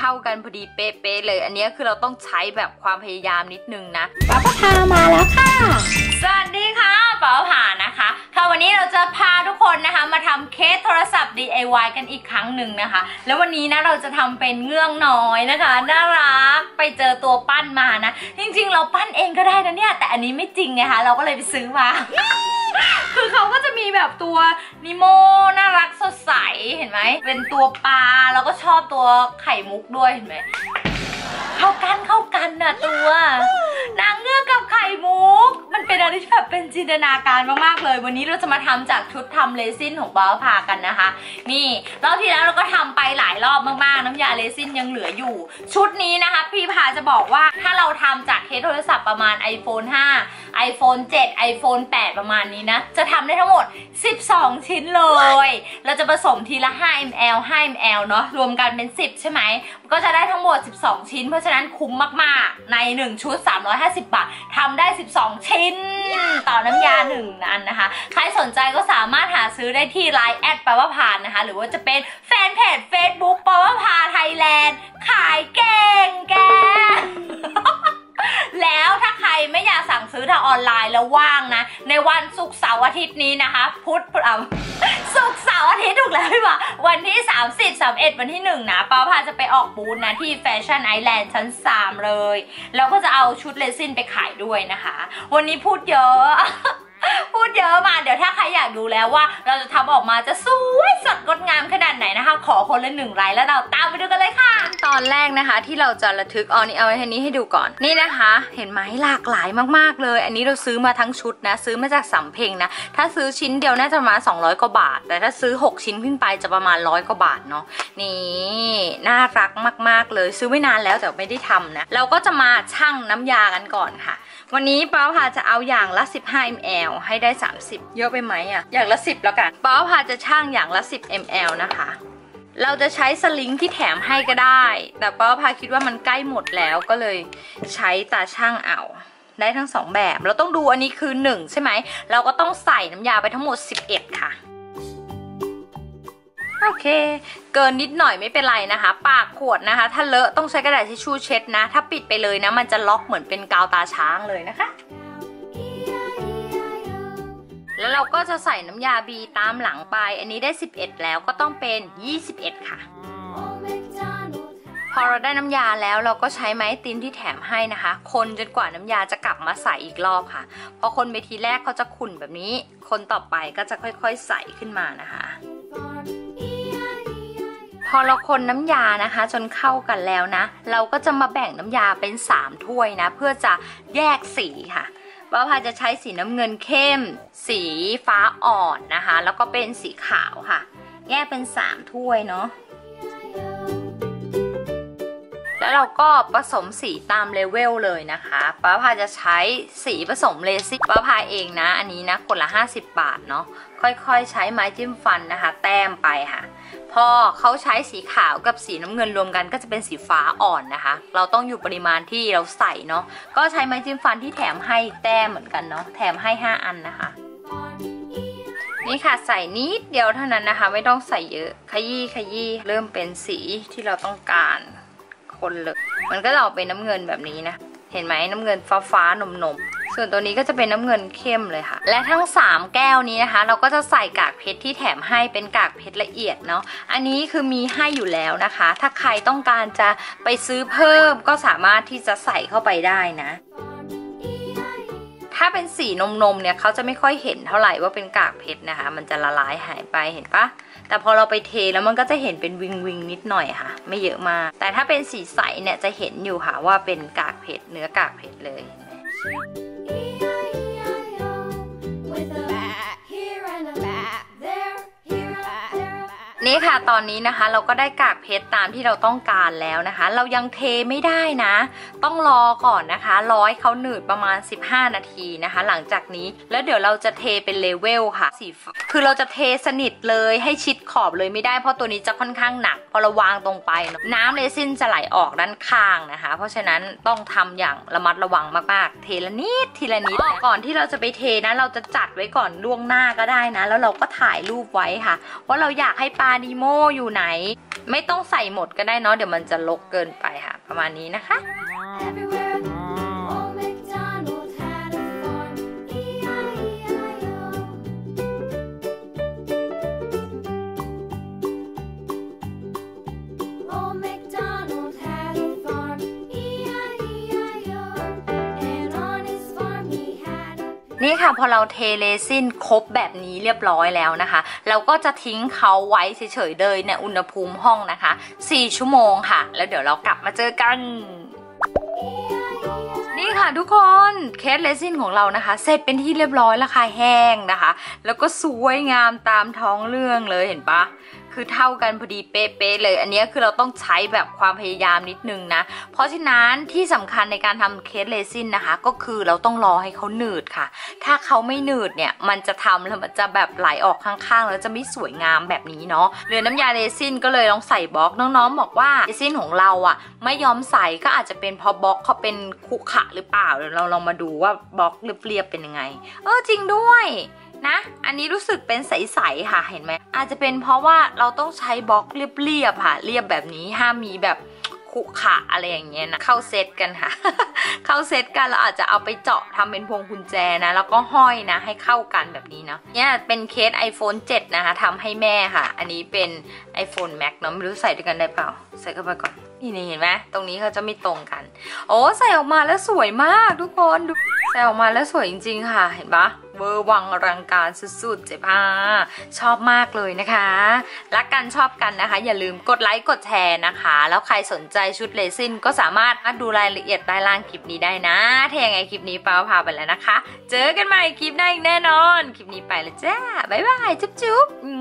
เท่ากันพอดีเป๊ะๆเลย อันนี้คือเราต้องใช้แบบความพยายามนิดนึงนะป้าป้าพามาแล้วค่ะ สวัสดีค่ะเป๋าผ่านนะคะค่ะวันนี้เราจะพาทุกคนนะคะมาทำเคสโทรศัพท์ DIY กันอีกครั้งหนึ่งนะคะ แล้ววันนี้นะเราจะทำเป็นเงื่องน้อยนะคะน่ารักไปเจอตัวปั้นมานะ จริงๆ เราปั้นเองก็ได้นะเนี่ยแต่อันนี้ไม่จริงไงคะเราก็เลยไปซื้อมา คือเขาก็จะมีแบบตัวนิโมน่ารักสดใสเห็นไหม เป็นตัวปลาแล้วก็ชอบตัวไข่มุกด้วยเห็นไหม เข้ากันเข้ากันน่ะตัว นางเงือกกับ ไข่มุก มันเป็นอะไรที่แบบเป็นจินตนาการมากๆเลย วันนี้เราจะมาทำจากชุดทำเรซินของป้าพากันนะคะ นี่รอบที่แล้วเราก็ทำไปหลายรอบมากๆ น้ำยาเรซินยังเหลืออยู่ ชุดนี้นะคะป้าพาจะบอกว่าถ้าเราทำจากเคสโทรศัพท์ประมาณ iPhone 5 iPhone 7 iPhone 8 ประมาณนี้นะ จะทำได้ทั้งหมด 12 ชิ้นเลย เราจะผสมทีละ 5 ml 5 ml เนาะรวมกันเป็น 10 ใช่ไหม ก็จะได้ทั้งหมด 12 ชิ้น เพราะฉะนั้นคุ้มมากๆ ใน 1 ชุด 350 บาททำได้ 12 ชิ้น ต่อน้ำยา1อันนะคะ ใครสนใจก็สามารถหาซื้อได้ที่ Line แอดปาวพานนะคะ หรือว่าจะเป็นแฟนเพจ Facebook ปาวพาไทยแลนด์ขายเก่งแก แล้วถ้าใครไม่อยากสั่งซื้อทางออนไลน์แล้วว่างนะ ในวันศุกร์เสาร์อาทิตย์นี้นะคะ พุธเอาศุกร์เสาร์อาทิตย์ถูกแล้วพี่ว่าวันที่ 30 31 วันที่ 1 นะป้าพาจะไปออกบูธนะที่แฟชั่นไอแลนด์ชั้น 3 เลย แล้วก็จะเอาชุดเรซินไปขายด้วยนะคะ วันนี้พูดเยอะ พูดเยอะมาเดี๋ยวถ้าใครอยากดูแล้วว่า เราจะทำออกมาจะสวยสดงดงามขนาดไหนนะคะ ขอคนละหนึ่งไลค์แล้วเราตามไปดูกันเลยค่ะ ตอนแรกนะคะ ที่เราจะระทึกเอานี่เอาไว้นี้ให้ดูก่อนนี่นะคะ เห็นไหมหลากหลายมากๆเลย อันนี้เราซื้อมาทั้งชุดนะ ซื้อมาจากสำเพ็งนะ ถ้าซื้อชิ้นเดียวน่าจะประมาณ200 กว่าบาท แต่ถ้าซื้อ 6 ชิ้นขึ้นไปจะประมาณร้อยกว่าบาทเนาะนี่น่ารักมากๆเลยซื้อไม่นานแล้วแต่ไม่ได้ทำนะเราก็จะมาชั่งน้ำยากันก่อนค่ะ วันนี้ป้าพาจะเอาอย่างละ 15 ml ให้ได้ 30 เยอะไปไหมอะอย่างละ 10 แล้วกันป้าพาจะช่างอย่างละ 10 ml นะคะ เราจะใช้สลิงที่แถมให้ก็ได้ แต่ป้าพาคิดว่ามันใกล้หมดแล้วก็เลยใช้ตาช่างเอาได้ทั้งสองแบบ เราต้องดูอันนี้คือ 1 ใช่ไหม เราก็ต้องใส่น้ำยาไปทั้งหมด 11 ค่ะ โอเค เกินนิดหน่อยไม่เป็นไรนะคะ ปากขวดนะคะ ถ้าเลอะต้องใช้กระดาษทิชชู่เช็ดนะ ถ้าปิดไปเลยนะ มันจะล็อกเหมือนเป็นกาวตาช้างเลยนะคะแล้วเราก็จะใส่น้ำยาบีตามหลังไป อันนี้ได้ 11 แล้วก็ต้องเป็น 21 ค่ะ พอเราได้น้ำยาแล้วเราก็ใช้ไม้ตีนที่แถมให้นะคะ คนจนกว่าน้ำยาจะกลับมาใส่อีกรอบค่ะ พอคนไปทีแรกเขาจะขุ่นแบบนี้ คนต่อไปก็จะค่อยๆใส่ขึ้นมานะคะ พอเราคนน้ำยานะคะ จนเข้ากันแล้วนะ เราก็จะมาแบ่งน้ำยาเป็น 3 ถ้วยนะ เพื่อจะแยกสีค่ะว่าพาจะใช้สีน้ำเงินเข้ม สีฟ้าอ่อนนะคะ แล้วก็เป็นสีขาวค่ะ แยกเป็น 3 ถ้วยเนาะ แล้วเราก็ผสมสีตามเลเวลเลยนะคะป้าพาจะใช้สีผสมเลซิป้าพาเองนะ อันนี้นะคนละ 50 บาทเนาะค่อยๆ ใช้ไม้จิ้มฟันนะคะ แต้มไปค่ะ พอเขาใช้สีขาวกับสีน้ำเงินรวมกันก็จะเป็นสีฟ้าอ่อนนะคะ เราต้องอยู่ปริมาณที่เราใส่เนาะก็ใช้ไม้จิ้มฟันที่แถมให้แต้มเหมือนกันเนาะแถมให้ 5 อันนะคะ นี่ค่ะใส่นิดเดียวเท่านั้นนะคะ ไม่ต้องใส่เยอะขยี้ขยี้เริ่มเป็นสีที่เราต้องการ คนเลย มันก็จะออกเป็นน้ำเงินแบบนี้นะ เห็นไหมน้ำเงินฟ้าฟ้านมนมๆส่วนตัวนี้ก็จะเป็นน้ำเงินเข้มเลยค่ะ และทั้ง 3 แก้วนี้นะคะ เราก็จะใส่กากเพชรที่แถมให้เป็นกากเพชรละเอียดเนาะ อันนี้คือมีให้อยู่แล้วนะคะ ถ้าใครต้องการจะไปซื้อเพิ่มก็สามารถที่จะใส่เข้าไปได้นะ ถ้าเป็นสีนมนมเนี่ยเขาจะไม่ค่อยเห็นเท่าไหร่ว่าเป็นกากเพชรนะคะ มันจะละลายหายไปเห็นปะแต่พอเราไปเทแล้วมันก็จะเห็นเป็นวิงวิงนิดหน่อยค่ะ ไม่เยอะมาก แต่ถ้าเป็นสีใสเนี่ยจะเห็นอยู่ค่ะว่าเป็นกากเพชรเนื้อกากเพชรเลย นี่ค่ะตอนนี้นะคะเราก็ได้กากเพชรตามที่เราต้องการแล้วนะคะ เรายังเทไม่ได้นะ ต้องรอก่อนนะคะรอให้เขาหนืดประมาณ 15 นาทีนะคะ หลังจากนี้แล้วเดี๋ยวเราจะเทเป็นเลเวลค่ะสีฟ้าคือเราจะเทสนิทเลยให้ชิดขอบเลยไม่ได้เพราะตัวนี้จะค่อนข้างหนัก พอเราวางตรงไปนอะน้ำเรซินจะไหลออกด้านข้างนะคะ เพราะฉะนั้นต้องทำอย่างระมัดระวังมากๆ เทละนิดทีละนิดก่อนที่เราจะไปเทนะเราจะจัดไว้ก่อนล่วงหน้าก็ได้นะ แล้วเราก็ถ่ายรูปไว้ค่ะว่าเราอยากให้ปลาดีโมอยู่ไหน ไม่ต้องใส่หมดก็ได้เนาะเดี๋ยวมันจะลกเกินไปค่ะ ประมาณนี้นะคะ นี่ค่ะพอเราเทเรซินครบแบบนี้เรียบร้อยแล้วนะคะ เราก็จะทิ้งเขาไว้เฉยๆเลยในอุณหภูมิห้องนะคะ 4 ชั่วโมงค่ะ แล้วเดี๋ยวเรากลับมาเจอกัน ค่ะทุกคนเคสเรซินของเรานะคะ เสร็จเป็นที่เรียบร้อยแล้วค่ะแห้งนะคะ แล้วก็สวยงามตามท้องเรื่องเลยเห็นปะคือเท่ากันพอดีเป๊ะๆเลย อันนี้คือเราต้องใช้แบบความพยายามนิดนึงนะ เพราะฉะนั้นที่สำคัญในการทำเคสเรซินนะคะ ก็คือเราต้องรอให้เขาหนืดค่ะ ถ้าเขาไม่หนืดเนี่ยมันจะทำแล้วมันจะแบบไหลออกข้างๆ แล้วจะไม่สวยงามแบบนี้เนาะเรือน้ำยาเรซินก็เลยลองใส่บล็อกน้องๆ บอกว่าเรซินของเราอะ่ะไม่ยอมใส่ก็อาจจะเป็นเพราะบล็อกเขาเป็นคุขะหรือเปล่าเดี๋ยวเราลองมาดูว่าบล็อกเรียบๆเป็นยังไง เออจริงด้วยนะ อันนี้รู้สึกเป็นใสๆค่ะเห็นไหมอาจจะเป็นเพราะว่าเราต้องใช้บล็อกเรียบๆค่ะ เรียบแบบนี้ห้ามมีแบบ ขุขะอะไรอย่างเงี้ยนะเข้าเซตกันค่ะ เข้าเซตกันเราอาจจะเอาไปเจาะทำเป็นพวงกุญแจนะแล้วก็ห้อยนะให้เข้ากันแบบนี้เนาะเนี่ยเป็นเคส iPhone 7 นะคะทำให้แม่ค่ะ อันนี้เป็น iPhone Max เนาะไม่รู้ใส่ด้วยกันได้เปล่า ใส่เข้าไปก่อนนี่เห็นไหมตรงนี้เขาจะไม่ตรงกัน โอ้ใส่ออกมาแล้วสวยมากทุกคนดู ใส่ออกมาแล้วสวยจริง ๆ ค่ะ เห็นปะเวอร์วังอลังการสุดๆเจ๊พ้าชอบมากเลยนะคะรักกันชอบกันนะคะ อย่าลืมกดไลค์กดแชร์นะคะ แล้วใครสนใจชุดเรซิ่นก็สามารถดูรายละเอียดใต้ล่างคลิปนี้ได้นะถ้าอย่างไงคลิปนี้ป้าพาไปแล้วนะคะ เจอกันใหม่คลิปหน้าอีกแน่นอน คลิปนี้ไปแล้วจ้าบ๊ายบายจุ๊บๆ